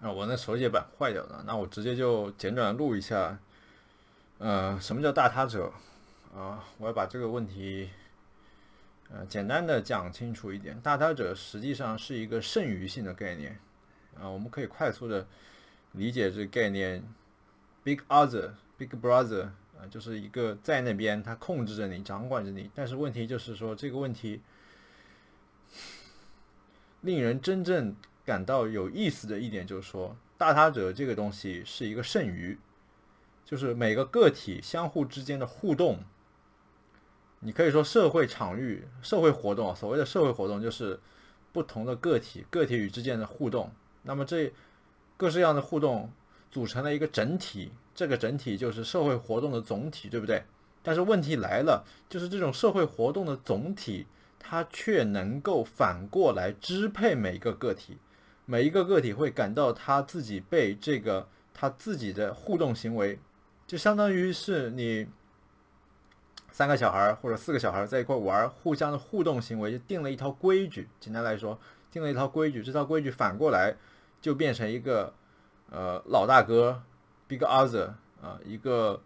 啊，我那手写板坏掉了，那我直接就简短录一下。呃，什么叫大他者？啊，我要把这个问题，呃，简单的讲清楚一点。大他者实际上是一个剩余性的概念，啊，我们可以快速的理解这个概念：big other，big brother，啊，就是一个在那边他控制着你，掌管着你。但是问题就是说，这个问题令人真正。感到有意思的一点就是说，大他者这个东西是一个剩余，就是每个个体相互之间的互动。你可以说社会场域、社会活动，所谓的社会活动就是不同的个体、个体与之间的互动。那么这各式各样的互动组成了一个整体，这个整体就是社会活动的总体，对不对？但是问题来了，就是这种社会活动的总体，它却能够反过来支配每一个个体。每一个个体会感到他自己被这个他自己的互动行为，就相当于是你三个小孩或者四个小孩在一块玩，互相的互动行为就定了一套规矩。简单来说，定了一套规矩，这套规矩反过来就变成一个呃老大哥，big other 啊，一个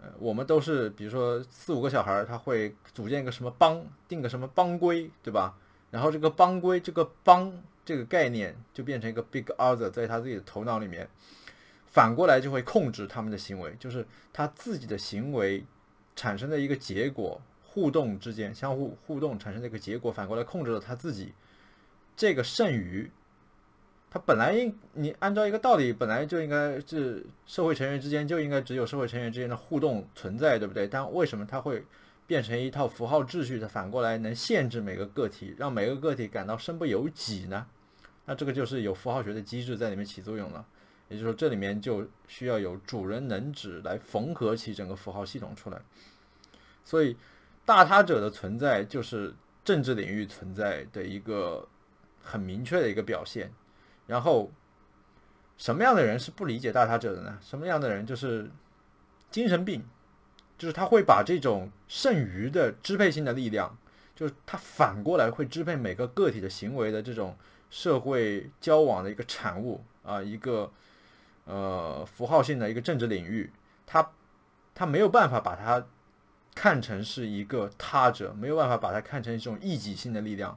呃我们都是比如说四五个小孩，他会组建一个什么帮，定个什么帮规，对吧？然后这个帮规，这个帮。这个概念就变成一个 big other，在他自己的头脑里面，反过来就会控制他们的行为，就是他自己的行为产生的一个结果，互动之间相互互动产生的一个结果，反过来控制了他自己。这个剩余，他本来应你按照一个道理，本来就应该是社会成员之间就应该只有社会成员之间的互动存在，对不对？但为什么他会？变成一套符号秩序的，反过来能限制每个个体，让每个个体感到身不由己呢？那这个就是有符号学的机制在里面起作用了。也就是说，这里面就需要有主人能指来缝合起整个符号系统出来。所以，大他者的存在就是政治领域存在的一个很明确的一个表现。然后，什么样的人是不理解大他者的呢？什么样的人就是精神病？就是他会把这种剩余的支配性的力量，就是他反过来会支配每个个体的行为的这种社会交往的一个产物啊，一个呃符号性的一个政治领域，他他没有办法把它看成是一个他者，没有办法把它看成一种异己性的力量，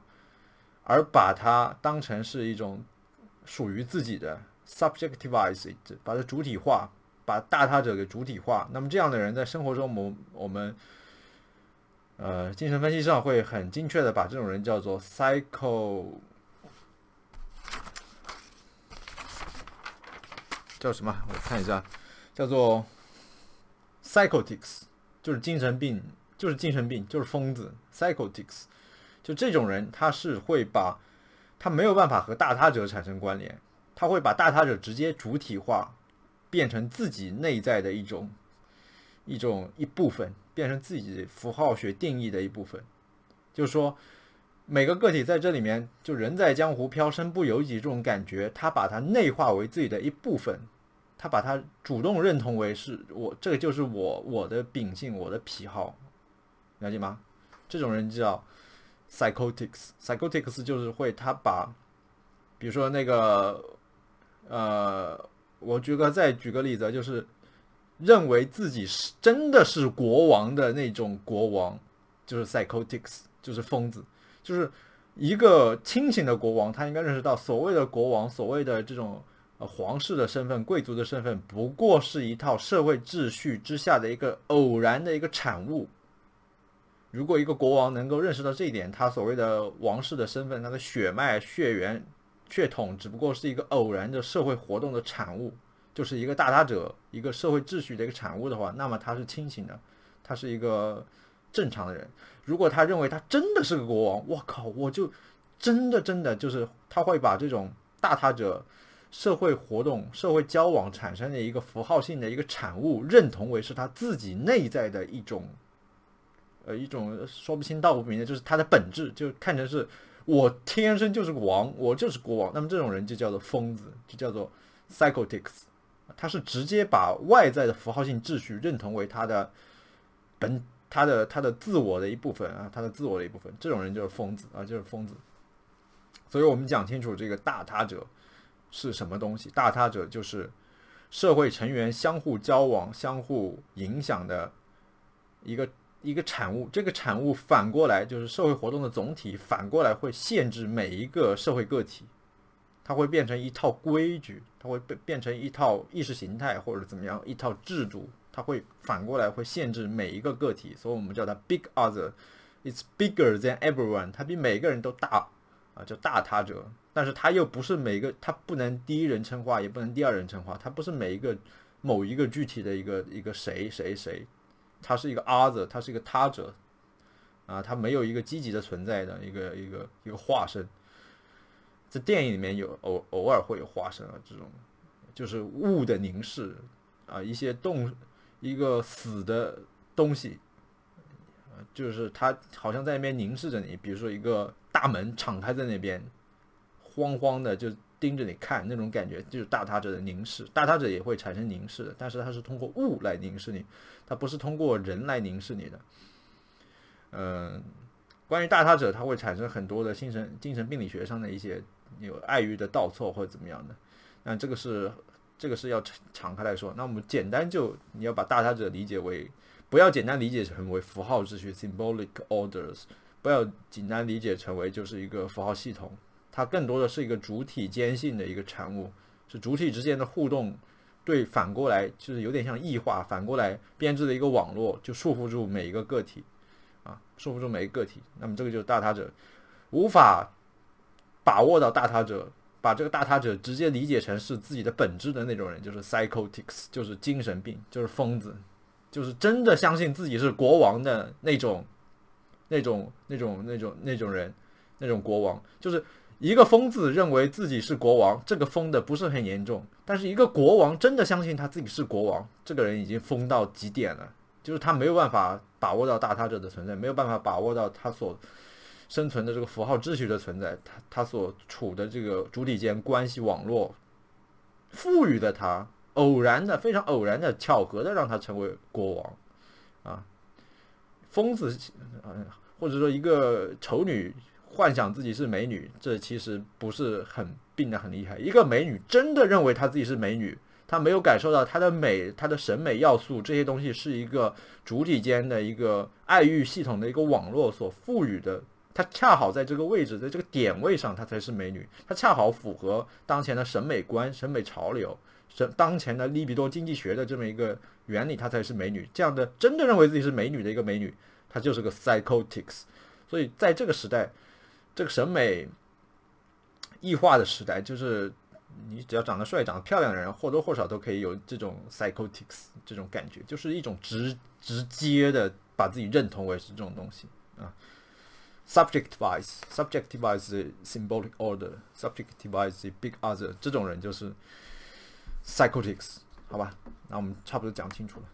而把它当成是一种属于自己的 subjectivized，把它主体化。把大他者给主体化，那么这样的人在生活中，我我们呃精神分析上会很精确的把这种人叫做 psycho，叫什么？我看一下，叫做 psychotics，就是精神病，就是精神病，就是疯子，psychotics，就这种人，他是会把，他没有办法和大他者产生关联，他会把大他者直接主体化。变成自己内在的一种一种一部分，变成自己符号学定义的一部分。就是说，每个个体在这里面，就人在江湖飘，身不由己这种感觉，他把它内化为自己的一部分，他把它主动认同为是我，这个就是我我的秉性，我的癖好，了解吗？这种人叫 psychotics，psychotics 就是会他把，比如说那个呃。我举个再举个例子，就是认为自己是真的是国王的那种国王，就是 psychotics，就是疯子，就是一个清醒的国王，他应该认识到所谓的国王，所谓的这种皇室的身份、贵族的身份，不过是一套社会秩序之下的一个偶然的一个产物。如果一个国王能够认识到这一点，他所谓的王室的身份，他的血脉血缘。血统只不过是一个偶然的社会活动的产物，就是一个大他者、一个社会秩序的一个产物的话，那么他是清醒的，他是一个正常的人。如果他认为他真的是个国王，我靠，我就真的真的就是他会把这种大他者社会活动、社会交往产生的一个符号性的一个产物，认同为是他自己内在的一种，呃，一种说不清道不明的，就是他的本质，就看成是。我天生就是个王，我就是国王。那么这种人就叫做疯子，就叫做 psychotics。他是直接把外在的符号性秩序认同为他的本、他的、他的自我的一部分啊，他的自我的一部分。这种人就是疯子啊，就是疯子。所以我们讲清楚这个大他者是什么东西？大他者就是社会成员相互交往、相互影响的一个一个产物。这个产物反过来就是社会活动的总体，反过来会限制每一个社会个体。它会变成一套规矩，它会变变成一套意识形态或者怎么样一套制度，它会反过来会限制每一个个体，所以我们叫它 big other，it's bigger than everyone，它比每个人都大啊，叫大他者。但是它又不是每个，它不能第一人称化，也不能第二人称化，它不是每一个某一个具体的一个一个谁谁谁，它是一个 other，它是一个他者啊，它没有一个积极的存在的一个一个一个化身。在电影里面有偶偶尔会有化身啊，这种就是物的凝视啊，一些动一个死的东西，就是它好像在那边凝视着你，比如说一个大门敞开在那边，慌慌的就盯着你看，那种感觉就是大他者的凝视。大他者也会产生凝视的，但是它是通过物来凝视你，它不是通过人来凝视你的。嗯，关于大他者，它会产生很多的精神精神病理学上的一些。有碍于的倒错或者怎么样的，那这个是这个是要敞开来说。那我们简单就你要把大他者理解为，不要简单理解成为符号秩序 （symbolic orders），不要简单理解成为就是一个符号系统，它更多的是一个主体间性的一个产物，是主体之间的互动。对，反过来就是有点像异化，反过来编织的一个网络，就束缚住每一个个体啊，束缚住每一个个体。那么这个就是大他者无法。把握到大他者，把这个大他者直接理解成是自己的本质的那种人，就是 psychotics，就是精神病，就是疯子，就是真的相信自己是国王的那种、那种、那种、那种、那种人，那种国王，就是一个疯子认为自己是国王，这个疯的不是很严重，但是一个国王真的相信他自己是国王，这个人已经疯到极点了，就是他没有办法把握到大他者的存在，没有办法把握到他所。生存的这个符号秩序的存在，他他所处的这个主体间关系网络，赋予的他偶然的非常偶然的巧合的让他成为国王，啊，疯子，或者说一个丑女幻想自己是美女，这其实不是很病得很厉害。一个美女真的认为她自己是美女，她没有感受到她的美，她的审美要素这些东西是一个主体间的一个爱欲系统的一个网络所赋予的。她恰好在这个位置，在这个点位上，她才是美女。她恰好符合当前的审美观、审美潮流，审当前的利比多经济学的这么一个原理，她才是美女。这样的真的认为自己是美女的一个美女，她就是个 psychotics。所以在这个时代，这个审美异化的时代，就是你只要长得帅、长得漂亮的人，或多或少都可以有这种 psychotics 这种感觉，就是一种直直接的把自己认同为是这种东西啊。subjectivize subjectivize the symbolic order subjectivize the big other 这种人就是 psychotics 好吧那我们差不多讲清楚了